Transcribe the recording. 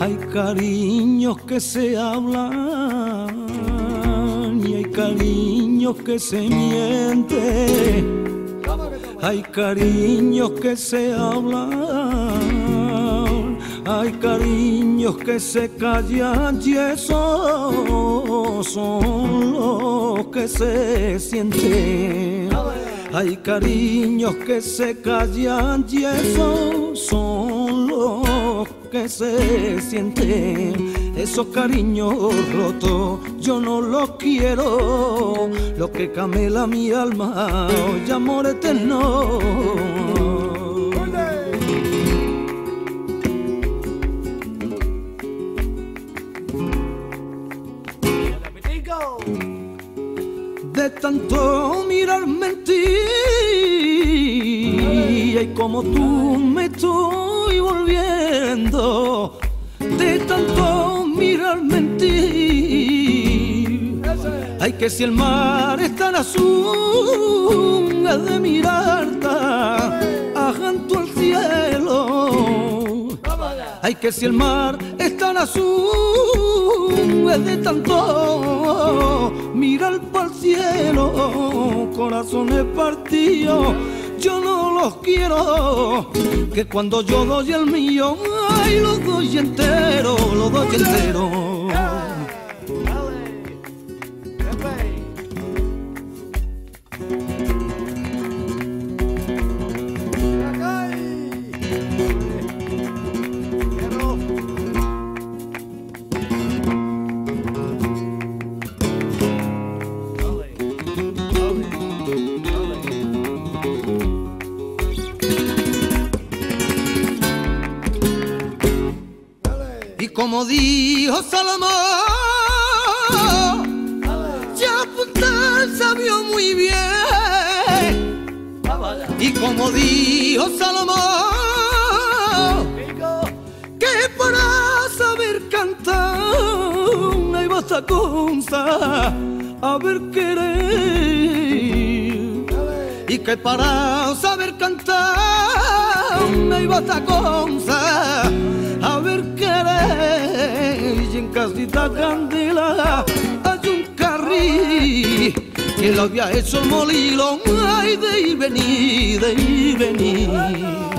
Hay cariños que se hablan y hay cariños que se mienten. Hay cariños que se hablan, hay cariños que se callan y esos son los que se sienten. Hay cariños que se callan y esos son los que se sienten. Esos cariños rotos yo no los quiero. Lo que camela mi alma hoy amor eterno. De tanto mirarme en ti. Y como tú me estoy volviendo de tanto mirarme en ti. Ay que si el mar es tan azul es de mirarte ajanto al cielo. Ay que si el mar es tan azul es de tanto mirar para el cielo, corazones partidos, yo no los quiero, que cuando yo doy el mío, ay, lo doy entero, lo doy entero. Como dijo Salomón, ya apuntar sabió muy bien. Y como dijo Salomón, que para saber cantar hay basta consa a ver querer. Y que para saber cantar hay basta consa a casita candela hay un carril que lo había hecho el molino, ay, de ir venir, de ir venir.